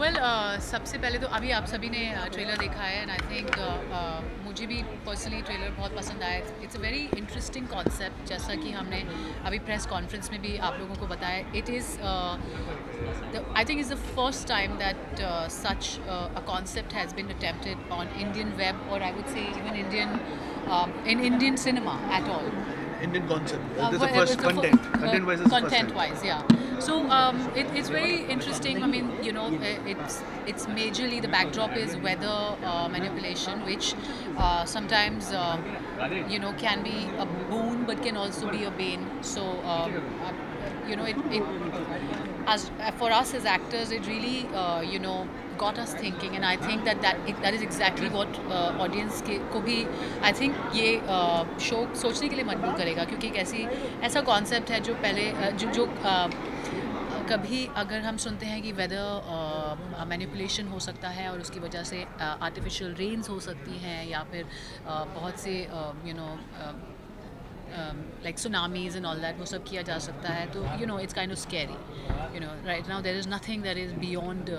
Well uh, सबसे पहले तो अभी आप सभी ने uh, ट्रेलर देखा है एंड आई थिंक मुझे भी पर्सनली ट्रेलर बहुत पसंद आया it's a very interesting concept जैसा कि हमने अभी प्रेस कॉन्फ्रेंस में भी आप लोगों को बताया it is I think is the first time that such a concept has been attempted on Indian web और I would say even Indian in Indian cinema at all Indian concept. Uh, That's well, the first content. content wise. Content wise, yeah. so um, it, it's very interesting i mean you know i- it's it's majorly the backdrop is weather uh, manipulation which uh, sometimes uh, you know can be a boon but can also be a bane so um, uh, you know it, it as for us as actors it really uh, you know got us thinking and I think that that, that is exactly what uh, audience के को भी I think ये uh, show सोचने के लिए मजबूर करेगा क्योंकि एक ऐसी ऐसा कॉन्सेप्ट है जो पहले uh, जो जो uh, कभी अगर हम सुनते हैं कि वेदर मैनिपुलेशन हो सकता है और उसकी वजह से आर्टिफिशियल uh, रेन्स हो सकती हैं या फिर uh, बहुत से you know like tsunamis and all that वो सब किया जा सकता है तो you know it's kind of scary you know right now there is nothing that is beyond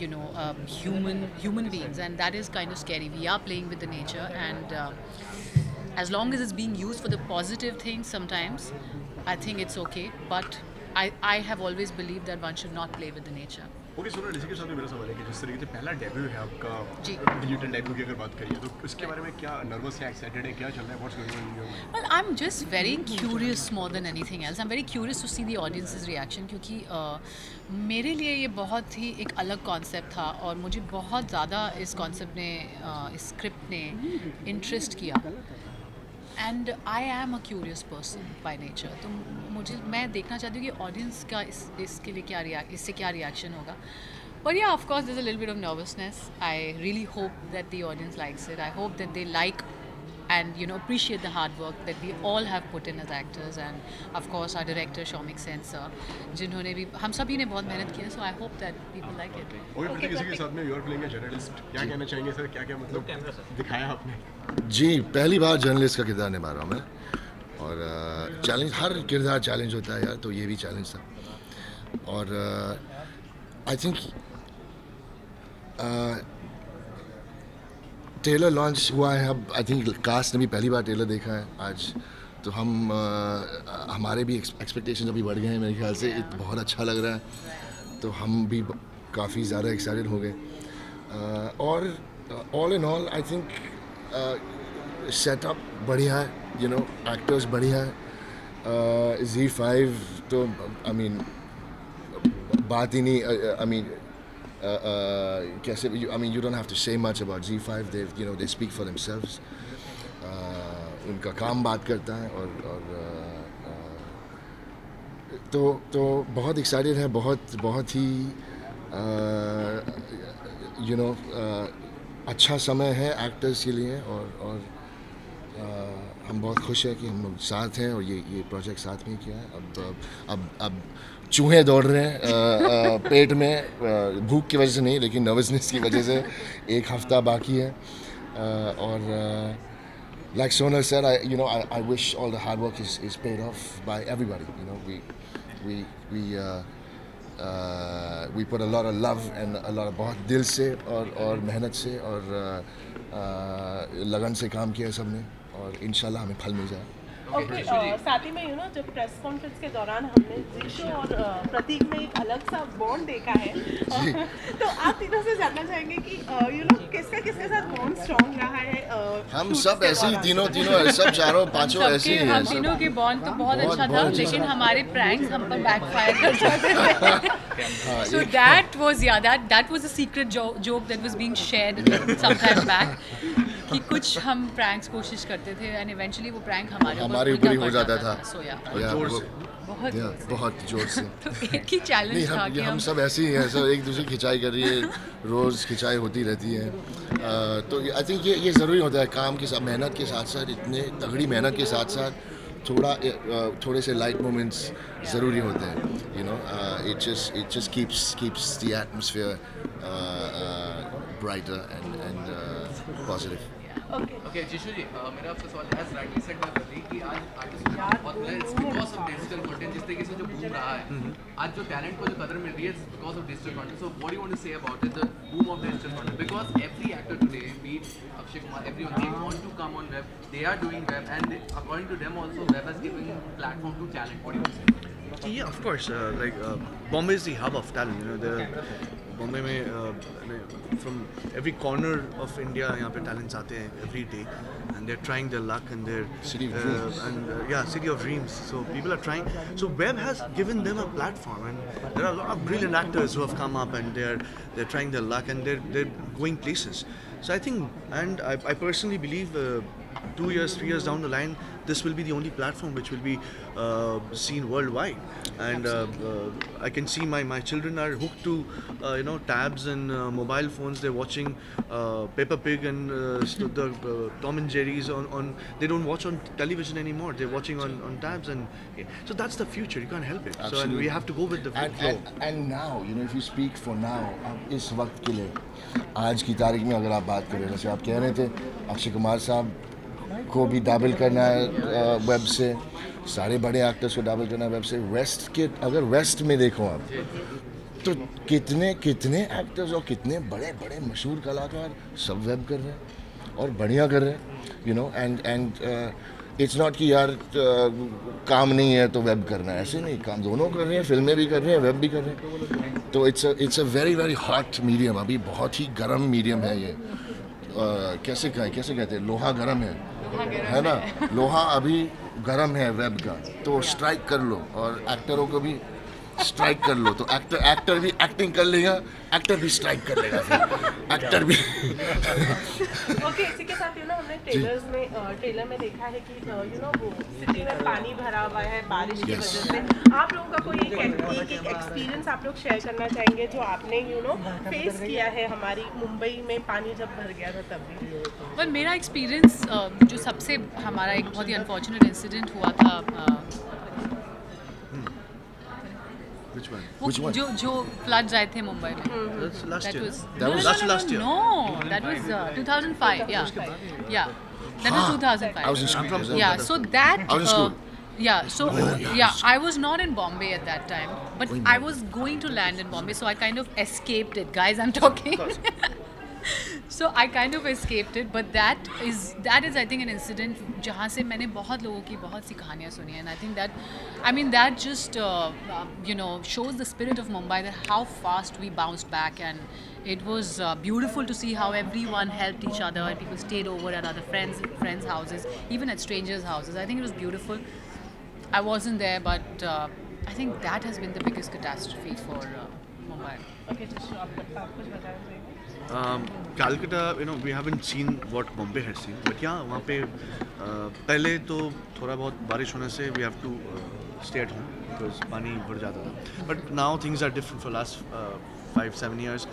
you know human human beings and that is kind of scary we are playing with the nature and as long is is being use for the positive things sometimes I think it's okay but I, I have always believed that one should not play with the nature okay सुनो इसी के साथ में मेरा सवाल है कि जिस तरीके से पहला डेब्यू है आपका जी। डिजिटल डेब्यू की अगर बात करिए तो इसके बारे में क्या नर्वस है एक्साइटेड है क्या चल रहा है what's going on in your mind Well, I'm just very curious more than anything else. I'm very curious to see the audience's reaction क्योंकि uh, मेरे लिए ये बहुत ही एक अलग कॉन्सेप्ट था और मुझे बहुत ज़्यादा इस कॉन्सेप्ट ने uh, इस स्क्रिप्ट ने इंटरेस्ट किया and I am a curious person by nature तो मुझे, मैं देखना चाहती हूँ कि ऑडियंस का इस, इसके लिए क्या रिया इससे क्या रिएक्शन होगा। But yeah of course this a लिल bit of nervousness I really hope that the audience likes it I hope that they like and you know appreciate the hard work that we all have put in as actors and of course our director Shomik Sen sir जिन्होंने भी हम सभी ने बहुत मेहनत की है so I hope that people like it. Okay Prateek इसी के साथ में you are playing a journalist क्या कहना चाहेंगे सर क्या क्या मतलब दिखाया आपने? जी पहली बार जर्नलिस्ट का किरदार निभा रहा हूँ मैं। और चैलेंज हर किरदार चैलेंज होता है यार तो ये भी चैलेंज था। और आई थिंक ट्रेलर लॉन्च हुआ है अब आई थिंक कास्ट ने भी पहली बार ट्रेलर देखा है आज। तो हम uh, हमारे भी एक्सपेक्टेशन अभी बढ़ गए हैं मेरे ख्याल से। It बहुत अच्छा लग रहा है। तो हम भी काफ़ी ज़्यादा एक्साइटेड हो गए। uh, और all in all I think setup बढ़िया है यू नो एक्टर्स बढ़िया है। जी फाइव तो आई I मीन mean, बात ही नहीं आई मीन कैसे I mean you don't have to say much about Zee five they you know they speak for themselves उनका काम बात करता है और और uh, uh, तो तो बहुत एक्साइटेड है बहुत बहुत ही यू नो अच्छा समय है एक्टर्स के लिए और और uh, हम बहुत खुश हैं कि हम लोग साथ हैं और ये ये प्रोजेक्ट साथ में किया है। अब अब अब चूहे दौड़ रहे हैं पेट में भूख की वजह से नहीं, लेकिन नर्वसनेस की वजह से एक हफ़्ता बाकी है। और like sonar sir I you know I wish all the hard work is is paid off by everybody you know we we we we put a lot of love and a lot बहुत दिल से और और मेहनत से और लगन से काम किया सबने और इंशाल्लाह हमें फल मिल जाए ओके साथ ही में यू नो जब प्रेस कॉन्फ्रेंस के दौरान हमने जीशु और प्रतीक में एक अलग सा बॉन्ड देखा है तो आप तीनों से जानना चाहेंगे कि यू नो किसका किसके साथ बॉन्ड स्ट्रॉन्ग रहा है हम सब ऐसे ही तीनों तीनों सब चारों पाँचों ऐसे ही हम हैं तीनों के बॉन्ड तो बहुत अच्छा था अच्छा लेकिन हमारे प्रैंक्स हम पर बैकफायर कर जाते थे। So that was yeah that that was a secret joke that was being shared some time back कि कुछ हम प्रैंक्स कोशिश करते थे एंड इवेंचुअली वो प्रैंक हमारे हमारे ऊपर ही हो जाता था। सो या या, ज़ोर वो- से। बहुत या, ज़ोर से। बहुत ज़ोर से। तो एक ही चैलेंज था हम कि हम हम सब ऐसे ही हैं सब एक दूसरे की खिंचाई कर रही है रोज़ खिंचाई होती रहती है। तो आई थिंक ये ये ज़रूरी होता है काम के साथ मेहनत के साथ साथ इतने तगड़ी मेहनत के साथ साथ थोड़ा थोड़े से लाइट मोमेंट्स ज़रूरी होते हैं you know it just it just keeps keeps the atmosphere brighter and and positive okay Jishu ji मेरा आपसे सवाल है as rightly said by Prateek कि आज आर्टिस्ट बहुत it's because of digital content जिस तरीके से जो बूम रहा है। आज जो टैलेंट को जो कदर मिल रही है because of digital content so what you want to say about it the boom of digital content because every actor today beat Akshay Kumar everyone they want to come on web they are doing web and according to them also web has given platform to talent what do you say Yeah, of course. Uh, like uh, Bombay is the hub of talent. You know, there, Bombay में uh, from every corner of India यहाँ पे talents आते हैं every day, and they're trying their luck and they're City of uh, dreams. and uh, yeah, city of dreams. So people are trying. So web has given them a platform, and there are a lot of brilliant actors who have come up and they're they're trying their luck and they're they're going places. So I think, and I, I personally believe. Uh, two years, three years down the line, this will be the only platform which will be uh, seen worldwide. And uh, uh, I can see my, my children are hooked to uh, you know tabs and uh, mobile phones. They're watching uh, Peppa Pig and uh, st- the uh, Tom and Jerry's on, on. They don't watch on television anymore. They're watching on, on tabs and yeah. so that's the future. You can't help it. So and Absolutely. we have to go with the and, flow. and, and now you know if you speak for now अब इस वक्त के लिए आज की तारीख में अगर आप बात करें जैसे आप कह रहे थे अक्षय कुमार साहब को भी डाबल करना है वेब से। सारे बड़े एक्टर्स को डाबल करना है वेब से। वेस्ट के अगर वेस्ट में देखो आप तो कितने कितने एक्टर्स और कितने बड़े बड़े मशहूर कलाकार सब वेब कर रहे हैं और बढ़िया कर रहे हैं you know and and it's not कि यार uh, काम नहीं है तो वेब करना है। ऐसे नहीं काम दोनों कर रहे हैं फ़िल्में भी कर रहे हैं वेब भी कर रहे हैं। तो it's it's a very very hot medium अभी बहुत ही गर्म मीडियम है ये। uh, कैसे कहें कैसे कहते हैं? लोहा गर्म है। है ना? लोहा अभी गर्म है वेब का तो स्ट्राइक कर लो और एक्टरों को भी स्ट्राइक कर लो तो एक्टर एक्टर भी एक्टिंग कर लेगा एक्टर भी स्ट्राइक कर लेगा फिर। एक्टर भी। ओके इसी के साथ यू नो हमने ट्रेलर्स में ट्रेलर में देखा है कि यू नो वो सिटी में पानी भरा हुआ है बारिश की वजह से। आप लोगों का कोई एक एक एक एक्सपीरियंस आप लोग शेयर करना चाहेंगे जो आपने यू नो फेस किया है हमारी मुंबई में पानी जब भर गया था तब भी? पर मेरा एक्सपीरियंस जो सबसे हमारा एक बहुत ही अनफॉर्चुनेट इंसिडेंट हुआ था Which one? वो Which one? जो जो फ्लड्स आए थे मुंबई में That's last That year. was That no, was- no, Last- no, no, last year. No, that was uh, 2005. Yeah, yeah, that was 2005. I was in school. from- yeah, so that. I was in uh, school. yeah, so yeah, yeah, I was not in Bombay at that time, but Going I Bombay. was going to land in Bombay, so I kind of escaped it, guys. I'm talking. so I kind of escaped it, but that is that is I think an incident जहाँ से मैंने बहुत लोगों की बहुत सी कहानियाँ सुनी हैं and I think that I mean that just uh, uh, you know shows the spirit of Mumbai that how fast we bounced back and it was uh, beautiful to see how everyone helped each other and people stayed over at other friends friends houses even at strangers houses I think it was beautiful I wasn't there but uh, I think that has been the biggest catastrophe for uh, Mumbai okay just Um, Calcutta, you know, we haven't seen what Bombay has seen, but yeah, वहाँ पे uh, पहले तो थोड़ा बहुत बारिश होने से we have to uh, stay at home because पानी भर जाता था. But now things are different for last uh, five seven years,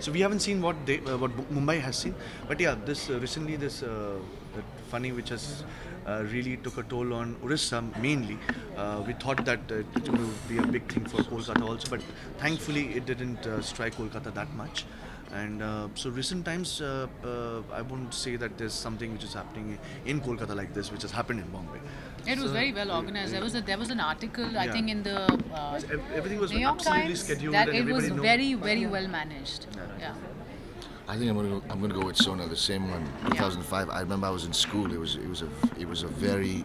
so we haven't seen what they uh, what Bu- Mumbai has seen. But yeah, this uh, recently this uh, that funny which has uh, really took a toll on Orissa mainly. Uh, we thought that uh, it would be a big thing for Kolkata also, but thankfully it didn't uh, strike Kolkata that much. And uh, so recent times, uh, uh, I won't say that there's something which is happening in Kolkata like this, which has happened in Bombay. It was very well organized. There was a, there was an article I think in the uh, everything was New York absolutely Times scheduled that it was everybody very very well managed. Yeah. I think I'm gonna go, I'm gonna go with Sona, the same one, 2005. I remember I was in school. It was it was a it was a very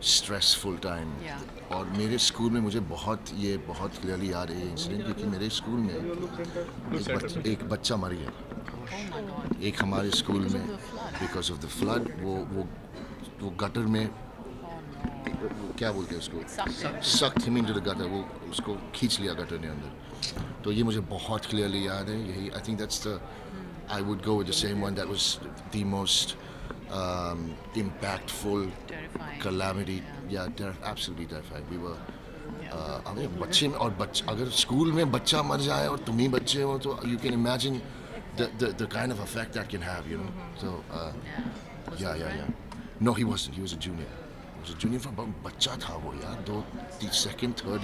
stressful time. Yeah. और मेरे school में मुझे बहुत ये बहुत clearly याद है ये इंसिडेंट क्योंकि मेरे स्कूल में एक, बच, एक बच्चा मर गया Oh एक हमारे स्कूल में बिकॉज़ ऑफ़ द फ्लड वो वो वो गटर में वो क्या बोलते हैं उसको सख्त sucked him into वो उसको खींच लिया गटर ने अंदर तो ये मुझे बहुत क्लियरली याद है यही I think that's the I would go with the same one that was the most impactful Terrifying. calamity yeah they're absolutely terrified we were uh, I mean, बच्चे में और बच अगर स्कूल में बच्चा मर जाए और तुम ही बच्चे हो तो you can imagine the, the, the kind of effect that can have you know so uh, Yeah. Was yeah it yeah right? yeah no he wasn't he was a junior he was a junior from बच्चा था वो यार दो second third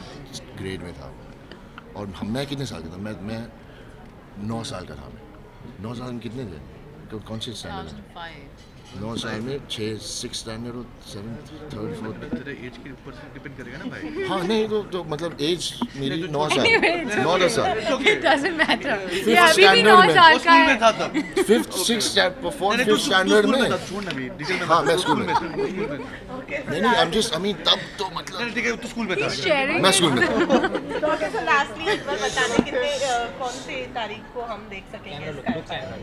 grade में था वो और हम मैं कितने साल का था मैं मैं नौ साल का था मैं नौ साल में कितने थे कौ- कौन से स्टैंडर्ड में 2005. नौ साल में छः सिक्स स्टैंडर्ड और सेवन थर्ड फोर्थ तेरे एज के ऊपर से डिपेंड करेगा ना भाई? हाँ नहीं तो तो मतलब एज मेरी नौ साल। नौ दस साल। Fifth standard matter. ये अभी भी नौ में। साल का है। Fifth six fourth fifth standard में। में हाँ, मैं स्कूल में तू। नहीं नहीं I am just I mean तब तो मैं स्कूल में था।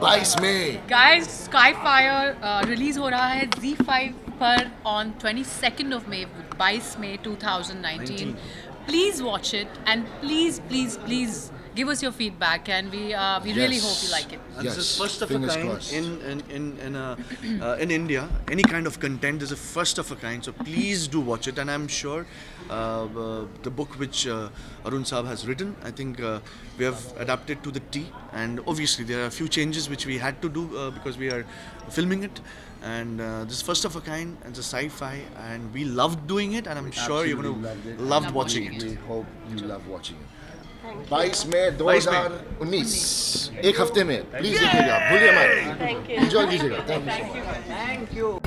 बाईस में गाइस स्काई फायर रिलीज़ हो रहा है जी फाइव पर on twenty second of May बाईस May two thousand nineteen please watch it and please please please give us your feedback and we uh, we really hope you like it. And this is Yes, first of a kind crossed. in in in in, uh, uh, in India. Any kind of content is a first of a kind. So please do watch it. And I'm sure uh, uh, the book which uh, Arun Saab has written, I think uh, we have adapted to the T. And obviously there are a few changes which we had to do uh, because we are filming it. And uh, this is first of a kind. It's a sci-fi, and we loved doing it. And I'm sure you're Absolutely gonna loved love Love watching watching it. We hope you love watching it. 22 मई दो हज़ार उन्नीस। एक हफ़्ते में। Please देखिएगा भूलिए मत। थैंक एंजॉय कीजिएगा थैंक यू